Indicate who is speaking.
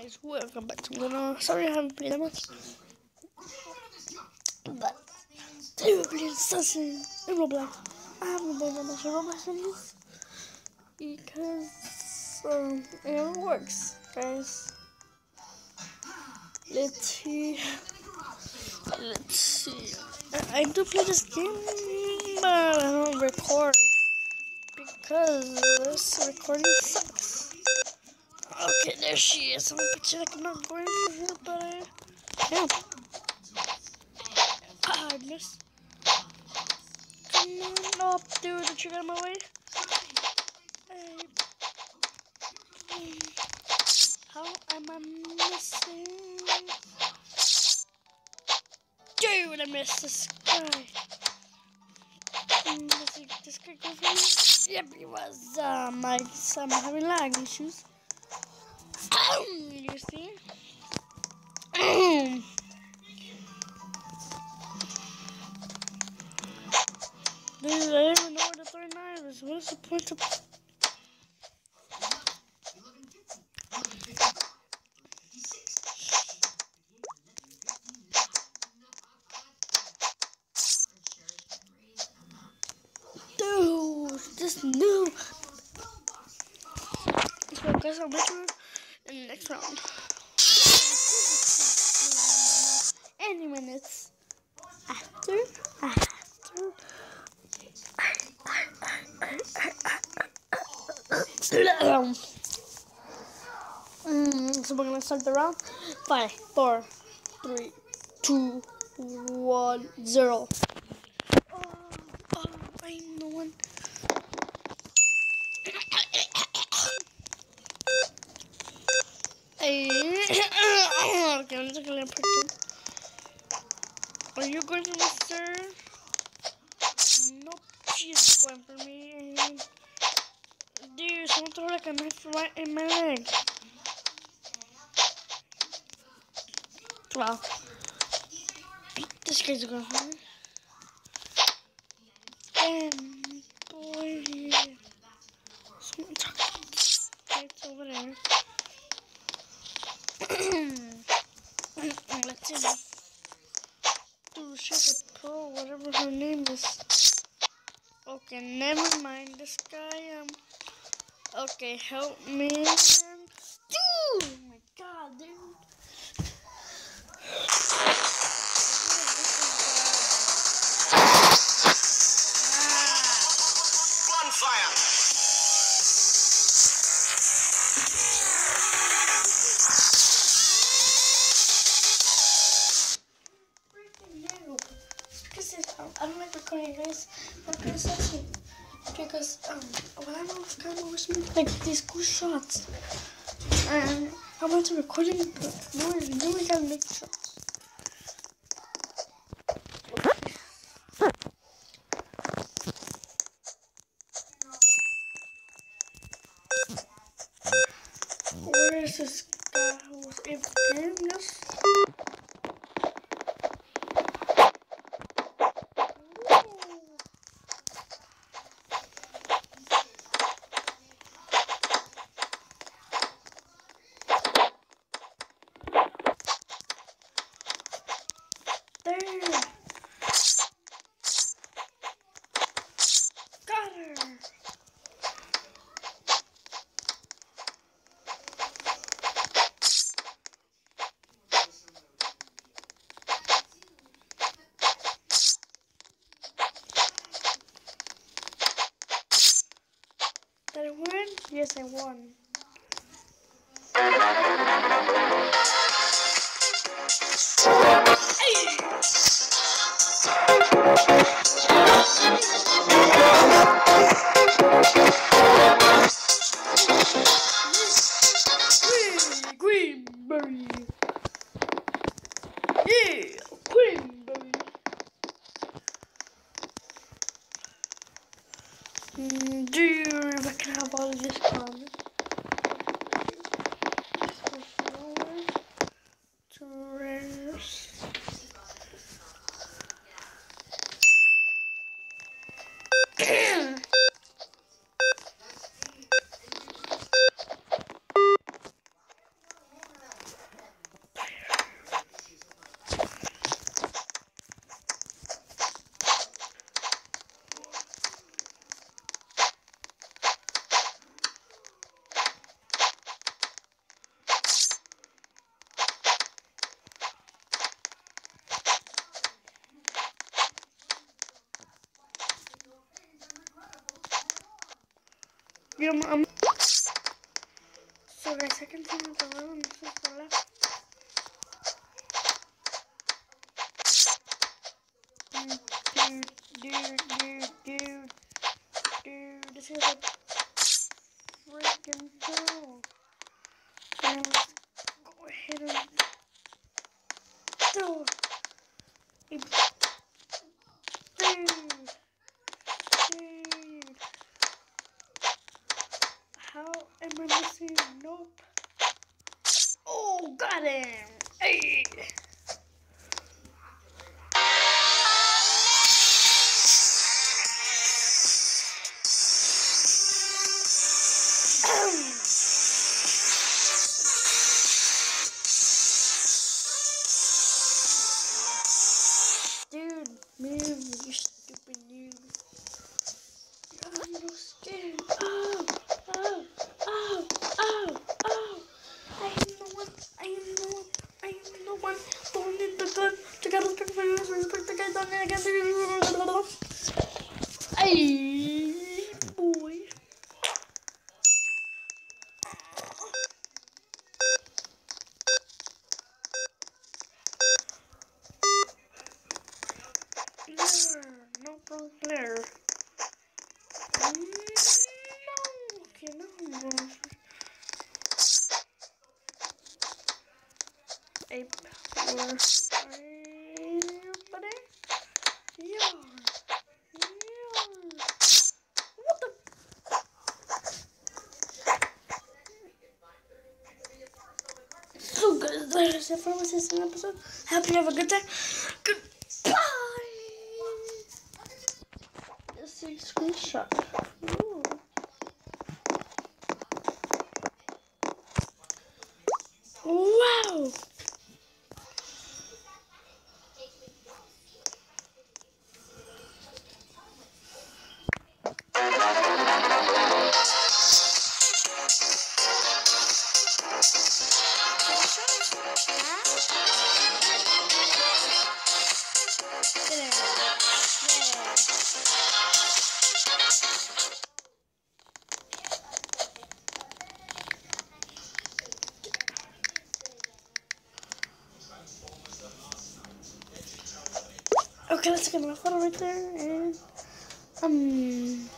Speaker 1: guys, welcome back to Luna. Sorry I haven't played that much. But today we're playing Assassin in Roblox. I haven't played that much in Roblox. Because um it never works, guys. Let's see. Let's see. I, I do play this game but I don't record because this recording sucks. Okay, there she is. I'm gonna picture like I'm not going for her, but I. Ah, missed. Come on up, dude. Did you get my way? Hey. How am I missing? Dude, I missed this guy. Mm, was he, this guy go? Yep, he was. Um, I, I'm having lag issues you see? Dude, I don't even know where the 39 is. What is the point of... Dude, this new... So, guys, I'm in the next round. Any minutes after, after. mm, so we're gonna start the round. Five, four, three, two, one, zero. Oh, oh, I know one. Okay, I'm just gonna you. Are you going me, sir? Nope, she's going for me. Dude, someone throw like a knife right in my leg. Wow. This guy's going me. Damn, boy. Someone talking. It's over there. Dude, she's a pro, whatever her name is. Okay, never mind. This guy, um. Okay, help me. I don't like recording guys because um when I'm off camera was like these cool shots and I want to record it but no no one can make shots. Where is this guy who was? Did I win? Yes, I won. Greenberry. Yeah, Greenberry. Mm, do you reckon how about this one? To rares. Yeah, I'm, I'm so guys, I can turn the room. This is the left. Dude, dude, dude, dude, dude, this is like freaking cool. And let's go ahead and do it. Dude, dude. How am I missing? Nope. Oh, got him. Hey. Mm, No. Okay, now I'm going. Where are you, buddy? Yeah. Yeah. What the? So good. That is it for this episode. Hope you have a good day. Goodbye. This a screenshot. Ooh. Wow. Okay, let's get my photo right there and um